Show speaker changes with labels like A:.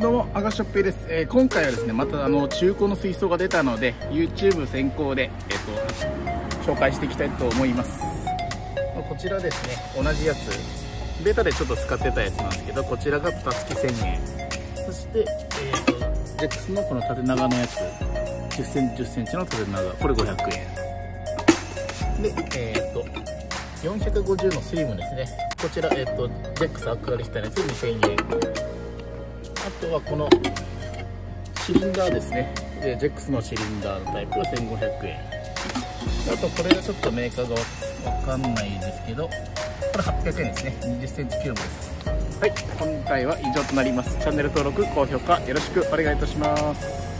A: どうも、アガショッペです、えー、今回はですね、またあの中古の水槽が出たので、YouTube 先行で、えーと、紹介していきたいと思います。こちらですね、同じやつ、ベータでちょっと使ってたやつなんですけど、こちらが蓋付き1000円。そして、えーと、ジェックスのこの縦長のやつ、10センチ、10センチの縦長、これ500円。で、えっ、ー、と、450のスリムですね。こちら、えっ、ー、と、ジェックスアクアリスタのやつ2000円。とはこのシリンダーですね。でジェックスのシリンダーのタイプは1500円。あとこれがちょっとメーカーがわかんないですけどこれ800円ですね。20cm キューブです。はい今回は以上となります。チャンネル登録高評価よろしくお願いいたします。